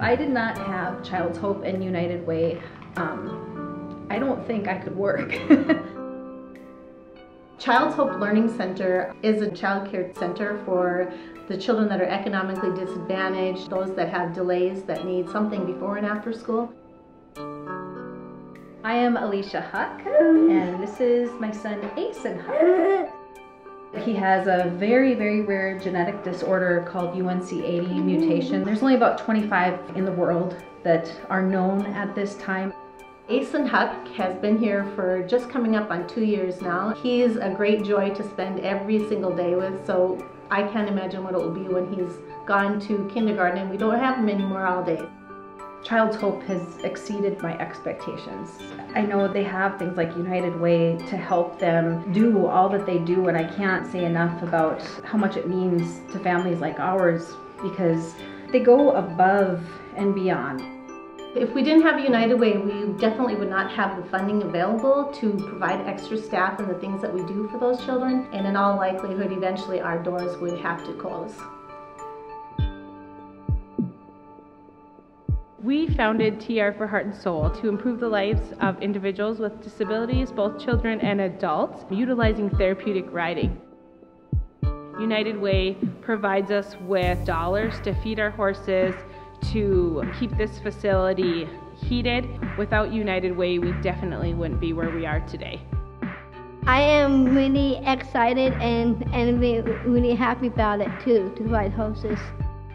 I did not have Child's Hope and United Way, um, I don't think I could work. Child's Hope Learning Center is a child care center for the children that are economically disadvantaged, those that have delays that need something before and after school. I am Alicia Huck, and this is my son Asen Huck. He has a very, very rare genetic disorder called UNC80 mutation. There's only about 25 in the world that are known at this time. Asen Huck has been here for just coming up on two years now. He's a great joy to spend every single day with, so I can't imagine what it will be when he's gone to kindergarten and we don't have him anymore all day. Child's Hope has exceeded my expectations. I know they have things like United Way to help them do all that they do, and I can't say enough about how much it means to families like ours because they go above and beyond. If we didn't have United Way, we definitely would not have the funding available to provide extra staff and the things that we do for those children. And in all likelihood, eventually our doors would have to close. We founded TR for Heart and Soul to improve the lives of individuals with disabilities, both children and adults, utilizing therapeutic riding. United Way provides us with dollars to feed our horses, to keep this facility heated. Without United Way, we definitely wouldn't be where we are today. I am really excited and, and really happy about it too, to ride horses.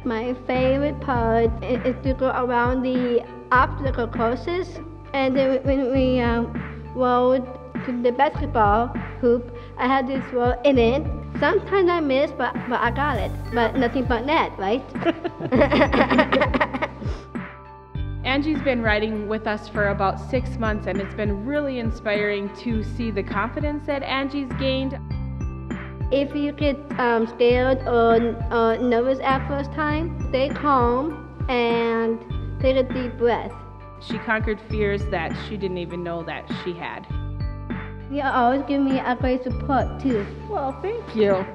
My favorite part is to go around the obstacle courses and then when we um, rode to the basketball hoop, I had this roll in it. Sometimes I miss, but, but I got it. But nothing but net, right? Angie's been riding with us for about six months, and it's been really inspiring to see the confidence that Angie's gained. If you get um, scared or uh, nervous at first time, stay calm and take a deep breath. She conquered fears that she didn't even know that she had. You always give me a great support too. Well, thank you.